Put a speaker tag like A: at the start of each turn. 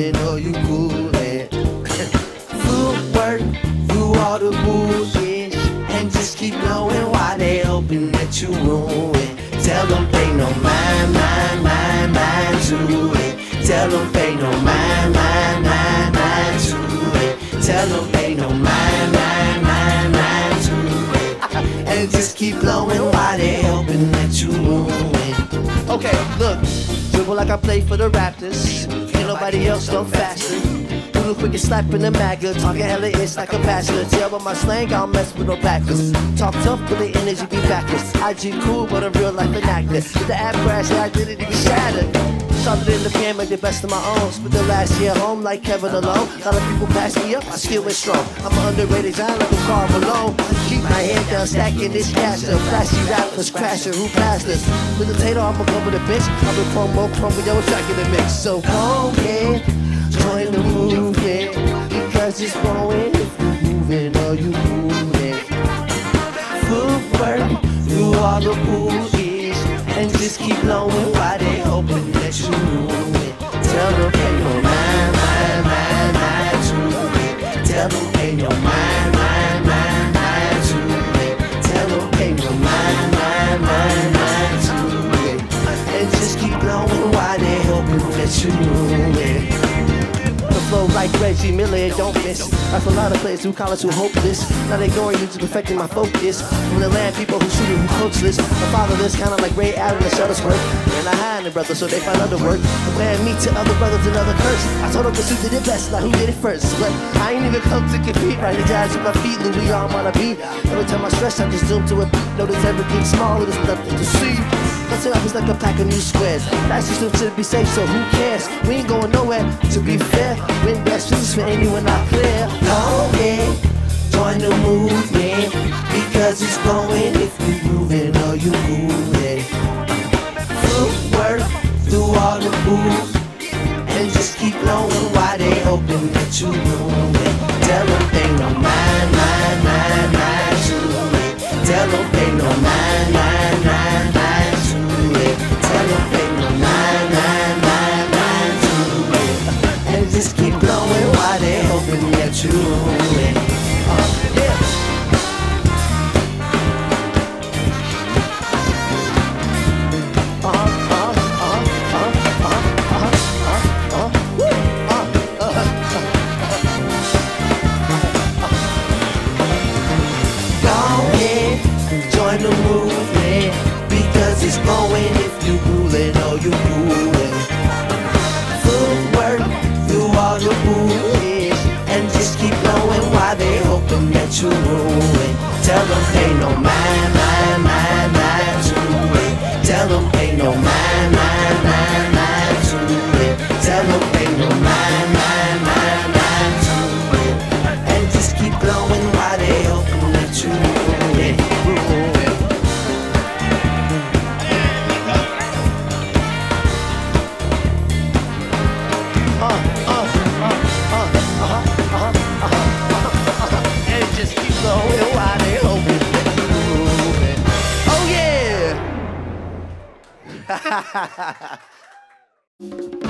A: you. Footwork through all the bullshit and just keep blowing while they that you ruin. Tell them pay no mind, mind, mind, mind to it. Tell them pay no mind, mind, mind, mind to it. Tell them pay no mind, mind, mind, mind to it. And just keep blowing while they hoping that you ruin. Okay, look, dribble like I play for the Raptors. Ain't nobody else done faster. Do the quickest slap in the maggot. Talking hella it's like a pastor. Tell with my slang, I don't mess with no backers. Talk tough, but the energy be backwards. IG cool, but in real life an actor. With the app crash, I identity be shattered. Started in the PM, make the best of my own. Spent the last year home like Kevin alone. A lot of people pass me up, I still went strong. I'm an underrated giant like a car alone. Keep my head down, stacking this cash. A flashy rappers, crasher, who passed us? With the tater, I'ma cover the bitch. I've been promo, promo, yo, track in the mix. So go ahead, join the movement. Because it's you moving or you moving. Footwork through all the booties and just keep blowing while they hoping that you move it. Tell them pay no mind, mind, mind, mind it. Tell them no mind, mind, like Reggie Miller, it don't miss. That's a lot of players who college who hopeless. Now they going into perfecting my focus. From the land, people who shoot it, who coachless. The fatherless, kinda like Ray Allen and Shuttlesworth. And I hide the brother, so they find other work. Comparing me to other brothers, another curse. I told them pursuit did it best, now who did it first? But I ain't even come to compete, right? The guys with my feet, Louis on on a beat. Every time I stress, I just zoom to a beat. Notice everything smaller, there's nothing to see. That's it, it's like a pack of new squares. That's just to be safe, so who cares? We ain't going nowhere. To be fair, shoes for anyone out there. Go ahead, join the movement because it's going if you moving or you moving. Footwork through all the booth and just keep blowing while they hoping that you know hoping that it. Yeah. Join the movement because it's going if you ruling or you ruling. Footwork hoping Música